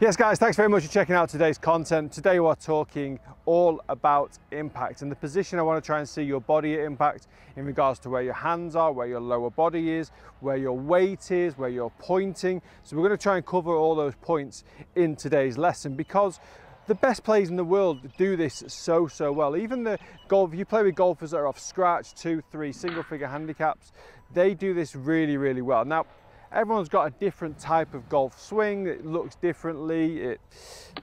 Yes guys, thanks very much for checking out today's content. Today we're talking all about impact and the position I want to try and see your body at impact in regards to where your hands are, where your lower body is, where your weight is, where you're pointing. So we're going to try and cover all those points in today's lesson because the best players in the world do this so, so well. Even the golf, you play with golfers that are off scratch, two, three, single figure handicaps, they do this really, really well. Now, everyone's got a different type of golf swing. It looks differently, it,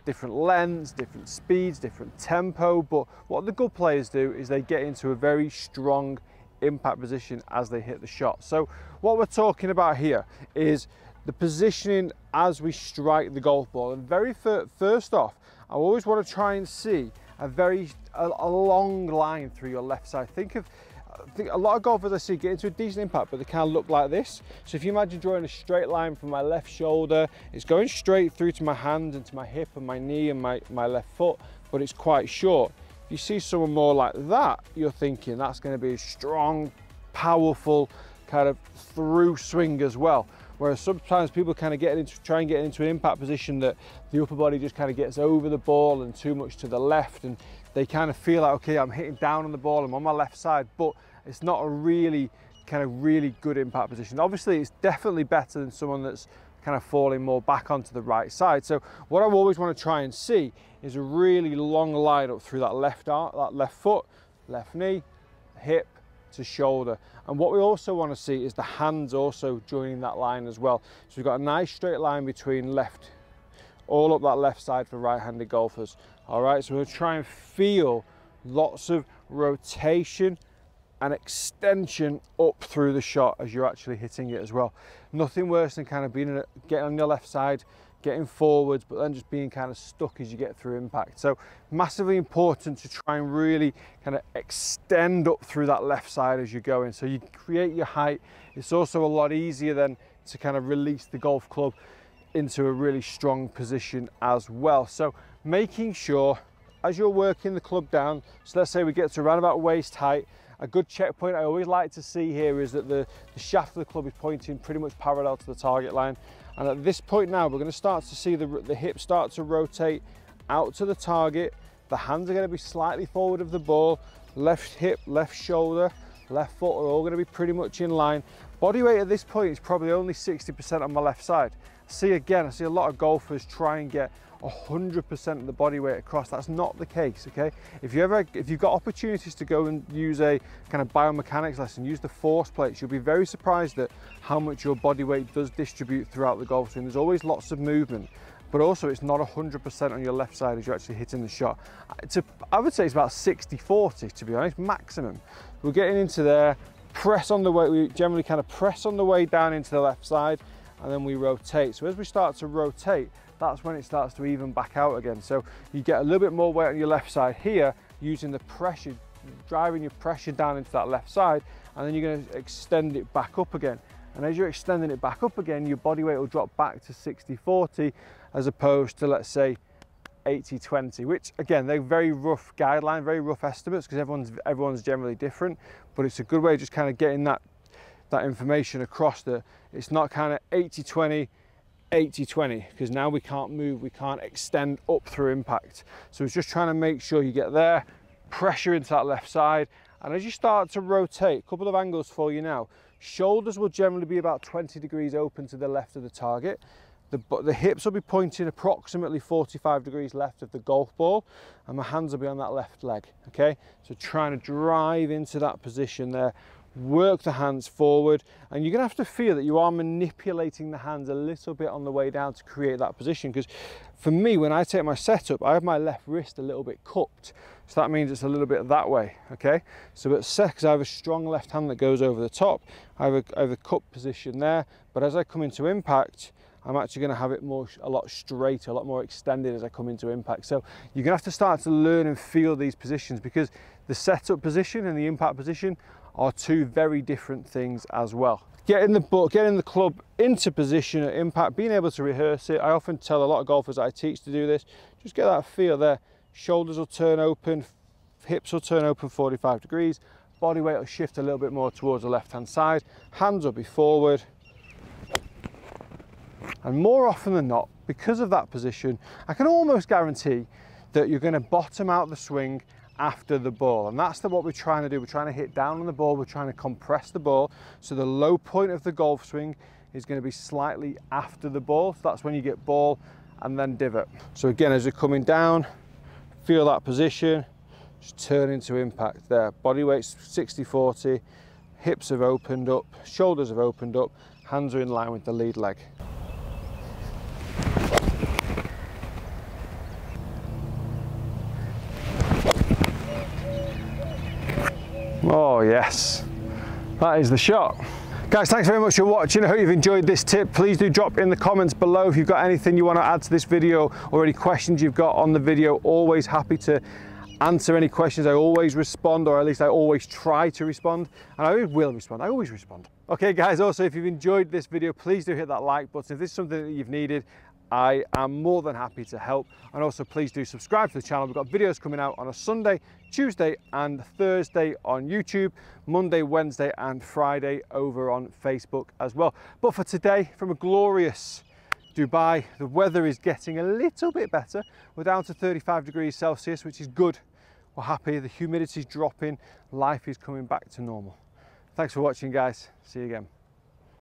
different lengths, different speeds, different tempo. But what the good players do is they get into a very strong impact position as they hit the shot. So what we're talking about here is the positioning as we strike the golf ball. And very first off, I always want to try and see a very a, a long line through your left side. Think of think a lot of golfers I see get into a decent impact, but they kind of look like this. So if you imagine drawing a straight line from my left shoulder, it's going straight through to my hand and to my hip and my knee and my, my left foot, but it's quite short. If you see someone more like that, you're thinking that's going to be a strong, powerful, kind of through swing as well. Whereas sometimes people kind of get into, try and get into an impact position that the upper body just kind of gets over the ball and too much to the left and they kind of feel like, okay, I'm hitting down on the ball, I'm on my left side, but it's not a really kind of really good impact position. Obviously, it's definitely better than someone that's kind of falling more back onto the right side. So what I always want to try and see is a really long line up through that left arm, that left foot, left knee, hip to shoulder. And what we also want to see is the hands also joining that line as well. So we've got a nice straight line between left, all up that left side for right-handed golfers. All right, so we'll try and feel lots of rotation and extension up through the shot as you're actually hitting it as well. Nothing worse than kind of being getting on your left side, getting forwards, but then just being kind of stuck as you get through impact. So massively important to try and really kind of extend up through that left side as you're going. So you create your height. It's also a lot easier then to kind of release the golf club into a really strong position as well. So making sure as you're working the club down, so let's say we get to around about waist height, a good checkpoint I always like to see here is that the, the shaft of the club is pointing pretty much parallel to the target line. And at this point now, we're going to start to see the, the hip start to rotate out to the target. The hands are going to be slightly forward of the ball. Left hip, left shoulder, left foot are all going to be pretty much in line. Body weight at this point is probably only 60% on my left side. See again, I see a lot of golfers try and get 100% of the body weight across. That's not the case, okay? If you ever, if you've got opportunities to go and use a kind of biomechanics lesson, use the force plates, you'll be very surprised at how much your body weight does distribute throughout the golf swing. There's always lots of movement, but also it's not 100% on your left side as you're actually hitting the shot. Uh, a, I would say it's about 60-40 to be honest, maximum. We're getting into there, press on the way, we generally kind of press on the way down into the left side, and then we rotate. So as we start to rotate, that's when it starts to even back out again. So you get a little bit more weight on your left side here using the pressure, driving your pressure down into that left side, and then you're gonna extend it back up again. And as you're extending it back up again, your body weight will drop back to 60-40 as opposed to, let's say, 80-20, which again, they're very rough guideline, very rough estimates because everyone's, everyone's generally different, but it's a good way of just kind of getting that, that information across that it's not kind of 80-20, 80-20 because now we can't move, we can't extend up through impact. So it's just trying to make sure you get there, pressure into that left side. And as you start to rotate, a couple of angles for you now, shoulders will generally be about 20 degrees open to the left of the target. The, the hips will be pointing approximately 45 degrees left of the golf ball and my hands will be on that left leg, okay? So trying to drive into that position there work the hands forward and you're to have to feel that you are manipulating the hands a little bit on the way down to create that position because for me when I take my setup I have my left wrist a little bit cupped so that means it's a little bit that way okay so set because I have a strong left hand that goes over the top I have a, I have a cup position there but as I come into impact I'm actually going to have it more a lot straighter, a lot more extended as I come into impact. So you're going to have to start to learn and feel these positions because the setup position and the impact position are two very different things as well. Getting the book, getting the club into position at impact, being able to rehearse it. I often tell a lot of golfers I teach to do this. Just get that feel there. Shoulders will turn open, hips will turn open 45 degrees, body weight will shift a little bit more towards the left hand side, hands will be forward. And more often than not, because of that position, I can almost guarantee that you're gonna bottom out the swing after the ball. And that's the, what we're trying to do. We're trying to hit down on the ball. We're trying to compress the ball. So the low point of the golf swing is going to be slightly after the ball. So that's when you get ball and then divot. So again, as you're coming down, feel that position, just turn into impact there. Body weight's 60-40, hips have opened up, shoulders have opened up, hands are in line with the lead leg. Oh yes, that is the shot. Guys, thanks very much for watching. I hope you've enjoyed this tip. Please do drop in the comments below if you've got anything you want to add to this video or any questions you've got on the video. Always happy to answer any questions. I always respond, or at least I always try to respond, and I will respond. I always respond. Okay, guys, also, if you've enjoyed this video, please do hit that like button. If this is something that you've needed, I am more than happy to help. And also please do subscribe to the channel. We've got videos coming out on a Sunday, Tuesday and Thursday on YouTube, Monday, Wednesday and Friday over on Facebook as well. But for today, from a glorious Dubai, the weather is getting a little bit better. We're down to 35 degrees Celsius, which is good. We're happy, the humidity's dropping, life is coming back to normal. Thanks for watching guys, see you again.